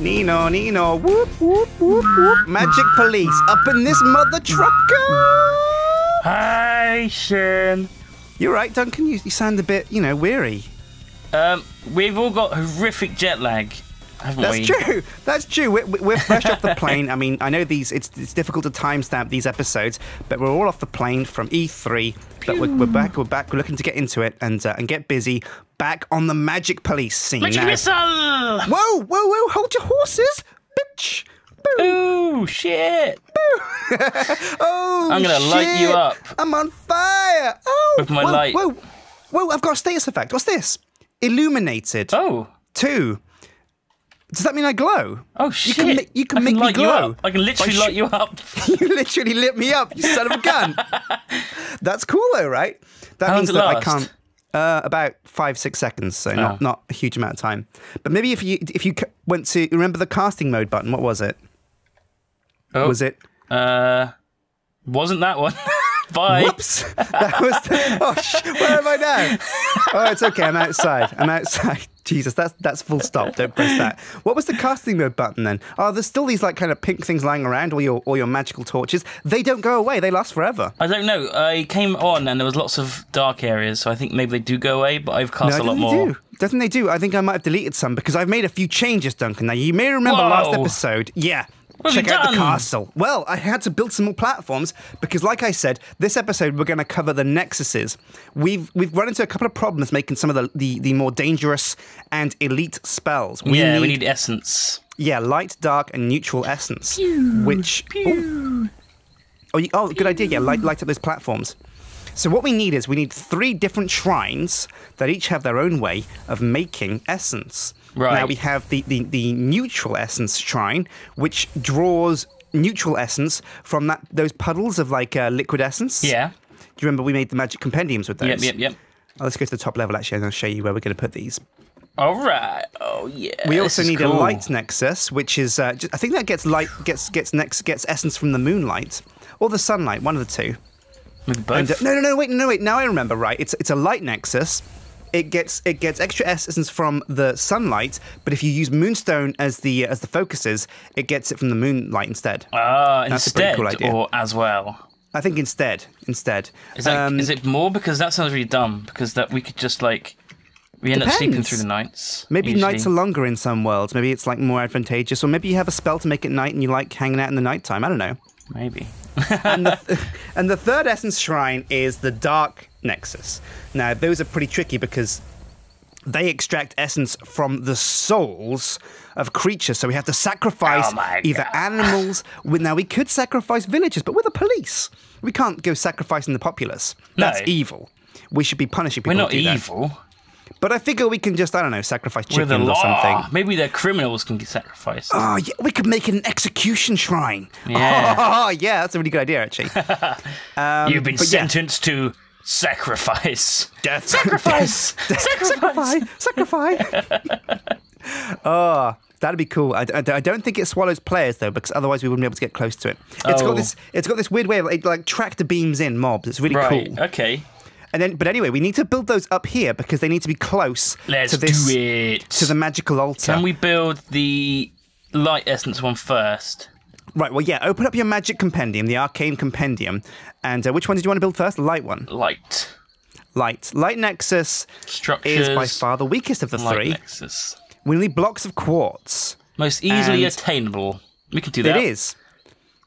Nino, Nino, whoop, whoop, whoop, whoop. Magic police up in this mother trucker. Hi, Sjin. You're right, Duncan. You, you sound a bit, you know, weary. Um, we've all got horrific jet lag, haven't That's we? true. That's true. We're, we're fresh off the plane. I mean, I know these. It's, it's difficult to timestamp these episodes, but we're all off the plane from E3. But we're, we're back. We're back. We're looking to get into it and uh, and get busy. Back on the magic police scene Magic now. missile! Whoa, whoa, whoa! Hold your horses, bitch. Boo. Ooh, shit! Oh, I'm gonna light you up. I'm on fire. Oh, With my whoa, light. Whoa, whoa! I've got a status effect. What's this? Illuminated. Oh, Two. Does that mean I glow? oh You shit! can, ma- you can I make me you glow. I can literally light you up. you literally lit me up, you son of a gun. That's cool though, right? That How means that I can't. Uh, about five six seconds, so Oh. not not a huge amount of time. But maybe if you if you went to remember the casting mode button, what was it? Oh, Was it? Uh, wasn't that one? Bye. Whoops! That was. The, oh, sh- where am I now? Oh, it's okay. I'm outside. I'm outside. Jesus, that's that's full stop. Don't press that. What was the casting mode button then? Oh, there's still these like kind of pink things lying around, all your all your magical torches. They don't go away. They last forever. I don't know. I came on and there was lots of dark areas, so I think maybe they do go away. But I've cast a lot more. they do? Doesn't they do? I think I might have deleted some because I've made a few changes, Duncan. Now you may remember last episode. Yeah. What Check out the castle. Well, I had to build some more platforms because, like I said, this episode we're going to cover the nexuses. We've we've run into a couple of problems making some of the the, the more dangerous and elite spells. yeah, we need essence. yeah light, dark, and neutral essence. which oh, oh, you- oh, good idea. Yeah, light light up those platforms. So what we need is we need three different shrines that each have their own way of making essence. Right. Now we have the, the, the neutral essence shrine, which draws neutral essence from that those puddles of like uh, liquid essence. Yeah. Do you remember we made the magic compendiums with those? Yep, yep, yep. Oh, let's go to the top level actually, and I'll show you where we're going to put these. All right. Oh yeah. We also need cool. a light nexus, which is uh, ju- I think that gets light gets gets next gets essence from the moonlight or the sunlight, one of the two. Both. And, uh, no, no, no, wait, no, wait. Now I remember. Right, it's it's a light nexus. It gets it gets extra essence from the sunlight, but if you use moonstone as the as the focuses, it gets it from the moonlight instead. Ah, That's a pretty instead cool idea. or as well. I think instead, instead. Is that is Um, it more because that sounds really dumb because that we could just like we end up sleeping through the nights. Maybe usually. nights are longer in some worlds. Maybe it's like more advantageous, or maybe you have a spell to make it night and you like hanging out in the nighttime. I don't know. maybe. and the third essence shrine is the dark nexus. Now, those are pretty tricky because they extract essence from the souls of creatures. So we have to sacrifice Oh either God. animals. Now, we could sacrifice villagers, but we're the police. We can't go sacrificing the populace. That's No. evil. We should be punishing people. We're not evil. that. But I figure we can just, I don't know, sacrifice chickens or something. Maybe the criminals can get sacrificed. Oh, yeah, we could make an execution shrine. Yeah. Oh, yeah, that's a really good idea, actually. Um, You've been um, but yeah. sentenced to sacrifice. Death. Sacrifice. sacrifice, sacrifice. oh, that'd be cool. I, I, I don't think it swallows players though, because otherwise we wouldn't be able to get close to it. It's Oh. got this. It's got this weird way of like, like tractor beams in mobs. It's really Right. cool. Okay. And then, but anyway, we need to build those up here because they need to be close Let's to this do it. to the magical altar. Can we build the light essence one first? Right. Well, yeah. Open up your magic compendium, the arcane compendium, and uh, which one did you want to build first? The light one. Light Light. Light nexus structures. is by far the weakest of the light three. nexus. We need blocks of quartz. Most easily And- attainable. We can do that. It is.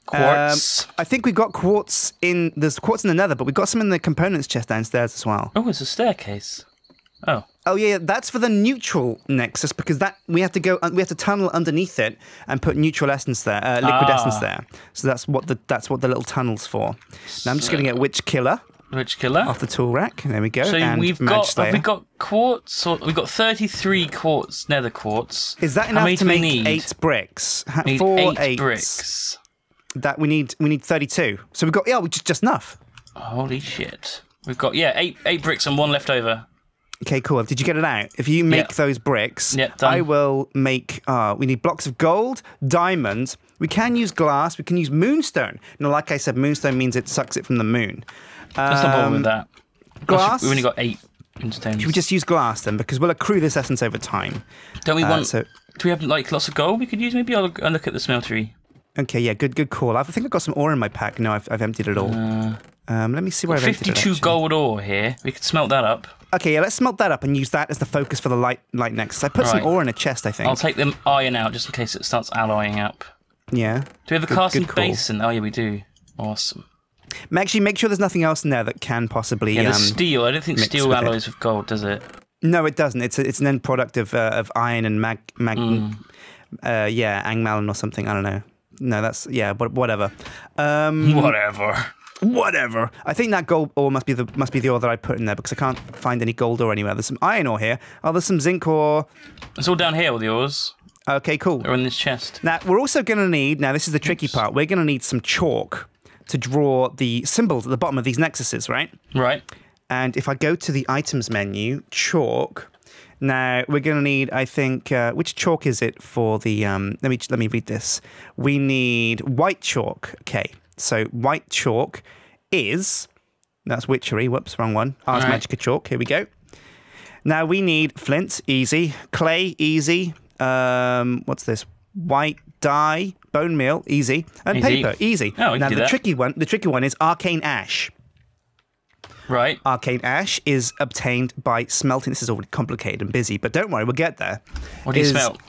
Quartz. Um, I think we've got quartz in there's quartz in the nether, but we've got some in the components chest downstairs as well. oh, it's a staircase. Oh. Oh yeah, that's for the neutral nexus because that we have to go we have to tunnel underneath it and put neutral essence there, uh, liquid Ah. essence there. So that's what the that's what the little tunnel's for. Now I'm just going to get witch killer Witch killer. off the tool rack. There we go. so we've got Slayer. have we got quartz or we've got 33 quartz nether quartz. Is that enough to make eight bricks? Ha- We need Four eight eights. bricks. That we need we need 32. So we've got yeah, we just just enough. Holy shit. We've got yeah, eight eight bricks and one left over. Okay, cool. Did you get it out? If you make those bricks. I will make. Uh, we need blocks of gold, diamond. We can use glass. We can use moonstone. Now, like I said, moonstone means it sucks it from the moon. Let's not bother with that. Gosh, Um, glass. We've only got eight. Stones. Should we just use glass then? Because we'll accrue this essence over time. Don't we Uh, want? so Do we have like lots of gold we could use? Maybe I'll, I'll look at the smeltery. Okay, yeah, good, good call. I think I've got some ore in my pack. No, I've, I've emptied it all. Uh, Um, let me see where I've emptied it. Fifty-two gold ore here. We could smelt that up. Okay, yeah, let's smelt that up and use that as the focus for the light light nexus. I put some ore in a chest, I think. I'll take the iron out just in case it starts alloying up. yeah. Do we have a Good- casting good basin? Oh yeah, we do. Awesome. Actually, make sure there's nothing else in there that can possibly. Yeah, um, steel. I don't think steel with alloys with gold, does it? no, it doesn't. It's a, it's an end product of uh, of iron and mag mag. Mm. Uh, yeah, angmalin or something. I don't know. No, that's yeah, but whatever. Um, Whatever. whatever. I think that gold ore must be the must be the ore that I put in there because I can't find any gold ore anywhere. There's some iron ore here. Oh, there's some zinc ore. It's all down here with ores. Okay, cool. They're in this chest. Now we're also going to need. Now this is the tricky part. We're going to need some chalk to draw the symbols at the bottom of these nexuses, right? Right. And if I go to the items menu, chalk. Now we're going to need, I think, uh, which chalk is it for the? Um, let me let me read this. We need white chalk. Okay, so white chalk is that's witchery. Whoops, wrong one. Ars right. Magica chalk. Here we go. Now we need flint, easy. Clay, easy. Um, what's this? White dye, bone meal, easy, and Easy. paper, easy. Oh, now the that. tricky one, the tricky one is arcane ash. Right. Arcane ash is obtained by smelting. This is already complicated and busy, but don't worry, we'll get there. What do you smelt?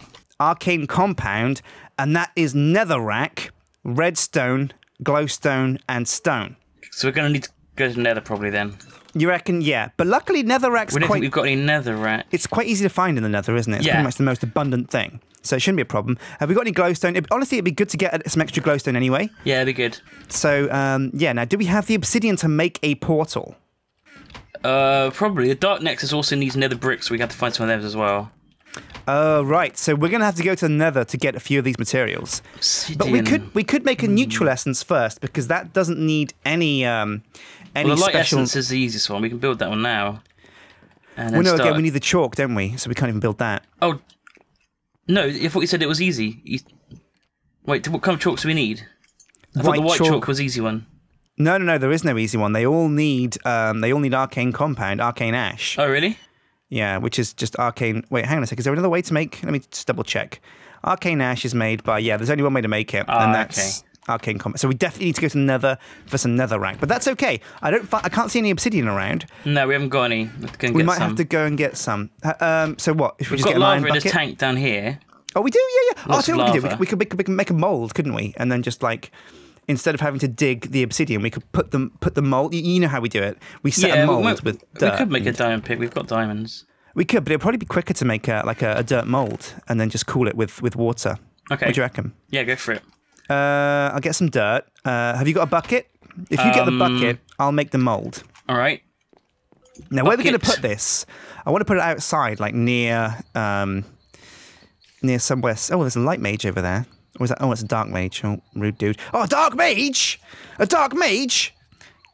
Arcane compound, and that is netherrack, redstone, glowstone, and stone. So we're going to need to go to nether probably then. You reckon? Yeah, but luckily netherrack's We don't quite. think we've got any netherrack. It's quite easy to find in the nether, isn't it? It's Yeah. pretty much the most abundant thing. So it shouldn't be a problem. Have we got any glowstone? It, honestly, it'd be good to get some extra glowstone anyway. Yeah, it'd be good. So, um, yeah, now, do we have the obsidian to make a portal? Uh, probably. The Dark Nexus also needs nether bricks, so we have to find some of those as well. Oh, right. So we're going to have to go to the nether to get a few of these materials. But we could we could make a neutral essence first because that doesn't need any um any Well, the light special. essence is the easiest one. We can build that one now. And well, no, start. again, we need the chalk, don't we? So we can't even build that. Oh, no! I thought you said it was easy. You... Wait, what kind of chalks do we need? I thought the white chalk. chalk. was easy one. No, no, no. There is no easy one. They all need um they all need arcane compound, arcane ash. Oh, really? Yeah, which is just arcane. Wait, hang on a second. Is there another way to make? Let me just double check. Arcane ash is made by yeah. There's only one way to make it, Ah, and that's arcane compound. So we definitely need to go to Nether for some netherrack, but that's okay. I don't. I can't see any obsidian around. No, we haven't got any. We have to go and We get might some. have to go and get some. Uh, Um. So what? If we We've just got get lava in bucket? tank down here. Oh, we do. Yeah, yeah. Oh, I Lots you what we could do. We could, we could we could make a mold, couldn't we? And then just like. Instead of having to dig the obsidian, we could put them put the mold. You, know how we do it. We set yeah, a mold with we could make a diamond pick. We've got diamonds. We could, but it'd probably be quicker to make a, like a, a dirt mold and then just cool it with with water. Okay. What do you reckon? Yeah, go for it. Uh, I'll get some dirt. Uh, have you got a bucket? If you get the Um, bucket, I'll make the mold. All right. Now, where are we going to put this? I want to put it outside, like near um, near somewhere. Oh, there's a light mage over there. Or is that? Oh, it's a dark mage. Oh, rude dude. Oh, a dark mage! A dark mage!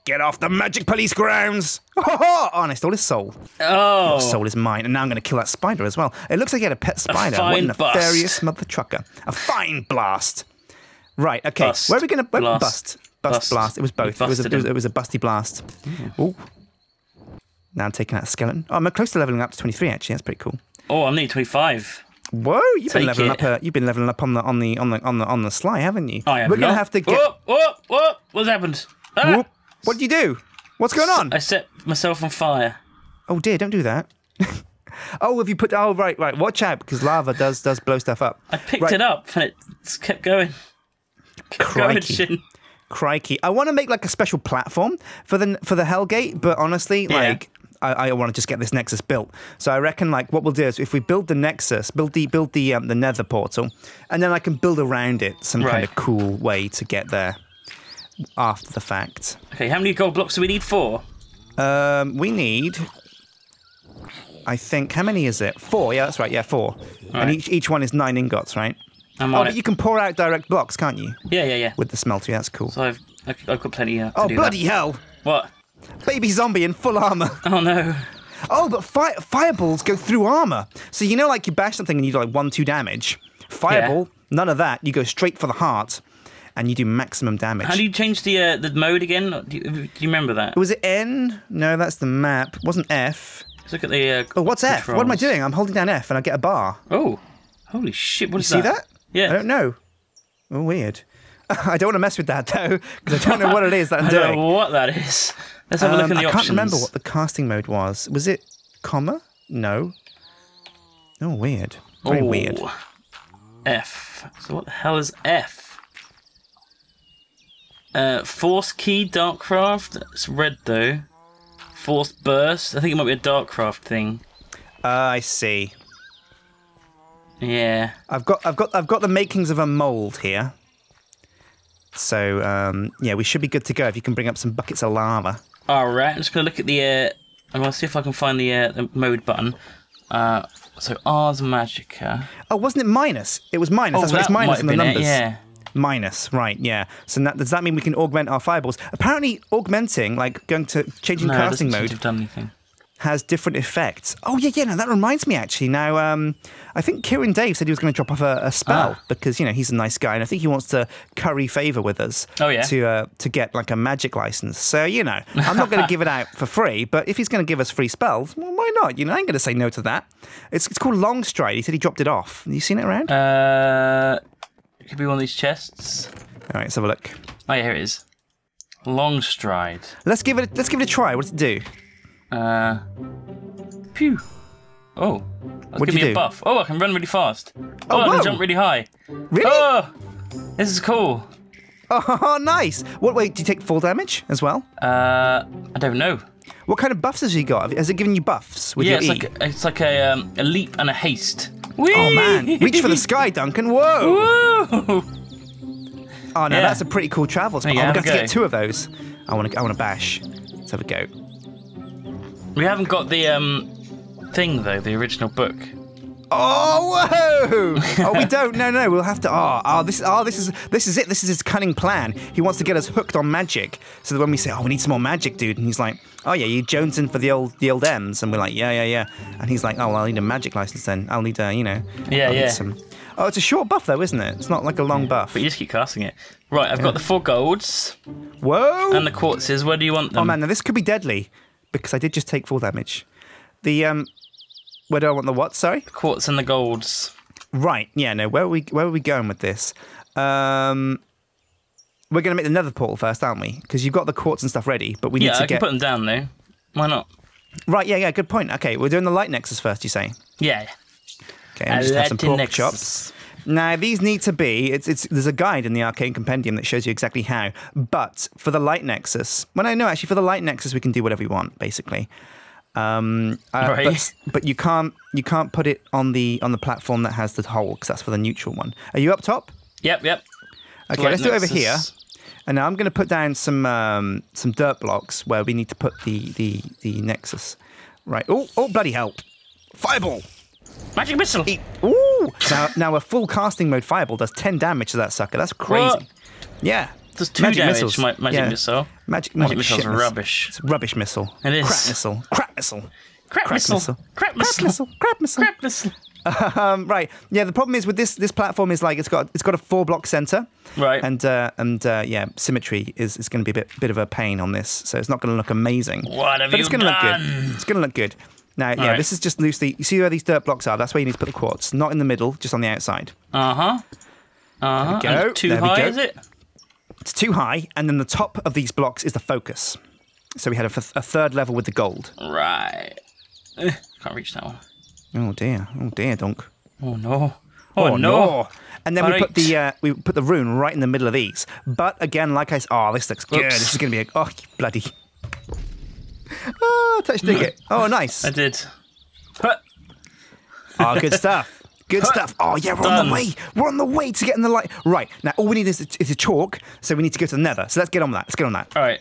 Get off the magic police grounds! Oh, and I stole his soul. Oh, Soul is mine, and now I'm going to kill that spider as well. It looks like he had a pet spider. what fine bust. nefarious mother trucker. A fine blast. Right, okay. Bust. Where are we going to bust? Bust, Bust. blast. It was both. It was, a, it, was, it was a busty blast. Hmm. Ooh. Now I'm taking out a skeleton. Oh, I'm close to leveling up to 23. Actually, that's pretty cool. oh, I'm nearly 25. Whoa, you've been leveling it. up. Uh, you've been leveling up on the on the on the on the on the sly, haven't you? I have We're gonna not. have to get. Whoop, whoop, whoop. What's happened? Ah! Whoop. What did you do? What's going on? I set myself on fire. Oh dear, don't do that. oh, have you put? Oh, right, right. Watch out because lava does does blow stuff up. I picked Right. it up and it just kept going. Kept going, Crikey. Sjin. Crikey! I want to make like a special platform for the for the Hellgate, but honestly, Yeah. like. I, I want to just get this Nexus built, so I reckon like what we'll do is if we build the Nexus, build the build the um, the Nether portal, and then I can build around it some kind of cool way to get there after the fact. Okay, how many gold blocks do we need? Four. Um, we need, I think, how many is it? Four. Yeah, that's right. Yeah, four. And each each one is nine ingots, right? I'm Oh, but it. you can pour out direct blocks, can't you? Yeah, yeah, yeah. With the smeltery, that's cool. So I've I've I've got plenty. Uh, to Oh do bloody That. hell! What? Baby zombie in full armor. Oh no. Oh, but fire fireballs go through armor. So you know, like you bash something and you do like one, two damage. Fireball, none of that. You go straight for the heart, and you do maximum damage. How do you change the uh, the mode again? Do you, do you remember that? Was it N? No, that's the map. It wasn't F. Let's look at the. Uh, Oh, what's F? What am I doing? I'm holding down F and I get a bar. Oh, holy shit! What is that? You See that? Yeah. I don't know. Oh, weird. I don't want to mess with that though, because I don't know what it is that I'm I don't doing. know what that is. Let's have a look Um, in the I options. can't remember what the casting mode was. Was it comma? No. Oh, weird. Very Oh, weird. F. So what the hell is F? Uh, Force key, Darkcraft. It's red though. Force burst. I think it might be a Darkcraft thing. Uh, I see. Yeah. I've got, I've got, I've got the makings of a mold here. So um, yeah, we should be good to go if you can bring up some buckets of lava. All right. I'm just gonna look at the. Uh, I'm gonna see if I can find the, uh, the mode button. Uh, so Ars Magica. Oh, wasn't it minus? It was minus. Oh, That's why it's minus in the been it, numbers. yeah. Minus, right? Yeah. So that, does that mean we can augment our fireballs? Apparently, augmenting, like going to changing No, casting mode, to have done anything. Has different effects. Oh yeah, yeah. No, that reminds me actually. Now, um, I think Kieran Dave said he was going to drop off a, a spell Ah. because you know he's a nice guy, and I think he wants to curry favor with us. Oh, yeah? To uh, to get like a magic license. So you know, I'm not going to give it out for free, but if he's going to give us free spells, well, why not? You know, I ain't going to say no to that. It's it's called Long Stride. He said he dropped it off. Have you seen it around? Uh, it could be one of these chests. All right, let's have a look. Oh yeah, here it is. Long stride. Let's give it. Let's give it a try. What does it do? Uh, pew. Oh, that's give me do? a buff. Oh, I can run really fast. Oh, I whoa. can jump really high. Really? Oh, this is cool. Oh, nice. What? Wait, do you take full damage as well? Uh, I don't know. What kind of buffs has he got? Has it given you buffs with yeah, your it's E? like it's like a um, a leap and a haste. Oh man, reach for the sky, Duncan. Whoa! Woo! Oh no, Yeah. that's a pretty cool travel spot. Yeah, Oh, we're going to get two of those. I want to. I want to bash. Let's have a go. We haven't got the um thing though, the original book. Oh whoa! oh, we don't. No, no. We'll have to. Oh, oh, this. Oh, this is. This is it. This is his cunning plan. He wants to get us hooked on magic. So that when we say, "Oh, we need some more magic, dude," and he's like, "Oh yeah, you jonesing for the old, the old M's," and we're like, "Yeah, yeah, yeah," and he's like, "Oh, well, I'll need a magic license then. I'll need a, you know." Yeah, I'll yeah. Some... Oh, it's a short buff though, isn't it? It's not like a long mm. buff. But you just keep casting it. Right, I've got the four golds Whoa! and the quartzes. Where do you want them? Oh man, now this could be deadly because I did just take full damage. The um, where do I want the what? Sorry. the Quartz and the golds. Right. Yeah. No. Where are we? Where are we going with this? Um, we're going to make the nether portal first, aren't we? Because you've got the quartz and stuff ready, but we need to I can get put them down though. Why not? right. Yeah. Yeah. Good point. Okay, we're doing the light nexus first. You say? Yeah. Okay. And just have some pork Latinx. chops. Now these need to be. It's it's. There's a guide in the arcane compendium that shows you exactly how. But for the light nexus, well, I know actually for the light nexus we can do whatever we want, basically. Um, uh, Right. but, but you can't you can't put it on the on the platform that has the hole because that's for the neutral one. Are you up top? Yep, yep. Okay, Light let's do it over here. And now I'm going to put down some um, some dirt blocks where we need to put the the the nexus. Right. Oh oh bloody hell! Fireball. Magic missile. Eat. Ooh. Now now a full casting mode fireball does ten damage to that sucker. That's crazy. What? Yeah. Does two Magic damage. missiles. My, magic Yeah. missile. Magic, Magic missile's rubbish. It's rubbish missile. It is. Crap missile. Crap missile. Crap, Crap missile. missile. Crap missile. Crap missile. Crap missile. Um, right. Yeah. The problem is with this this platform is like it's got it's got a four block center. Right. And uh, and uh, yeah, symmetry is, is going to be a bit bit of a pain on this, so it's not going to look amazing. What have but you it's going to look good. It's going to look good. Now, yeah, right. this is just loosely. You see where these dirt blocks are? That's where you need to put the quartz, not in the middle, just on the outside. Uh huh. Uh huh. go. And too There high, is it? It's too high, and then the top of these blocks is the focus. So we had a, a third level with the gold. Right. Eh, Can't reach that one. Oh dear, oh dear, dunk. Oh no. Oh, no. And then we put the uh, we put the rune right in the middle of these. But again, like I said, oh, this looks good. This is going to be a oh bloody. Oh, touch dig it. Oh, nice. I did. Oh, good stuff. Good stuff. Oh, yeah, we're on the way. We're on the way to getting the light. Right now, all we need is a, is a chalk. So we need to go to the Nether. So let's get on with that. Let's get on that. All right.